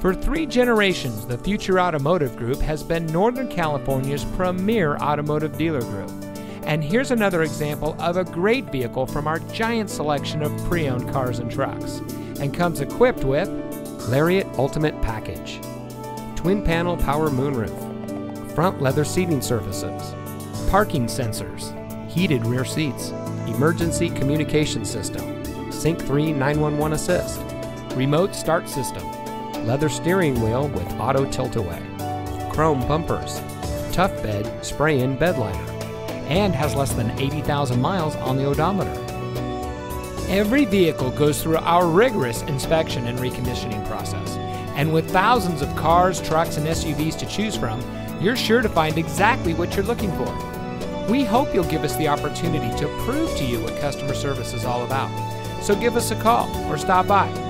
For three generations, the Future Automotive Group has been Northern California's premier automotive dealer group. And here's another example of a great vehicle from our giant selection of pre owned cars and trucks. And comes equipped with Lariat Ultimate Package, twin panel power moonroof, front leather seating surfaces, parking sensors, heated rear seats, emergency communication system, Sync 3 911 assist, remote start system, leather steering wheel with auto tilt-away, chrome bumpers, tough bed spray-in bed liner, and has less than 80,000 miles on the odometer. Every vehicle goes through our rigorous inspection and reconditioning process. And with thousands of cars, trucks, and SUVs to choose from, you're sure to find exactly what you're looking for. We hope you'll give us the opportunity to prove to you what customer service is all about. So give us a call or stop by.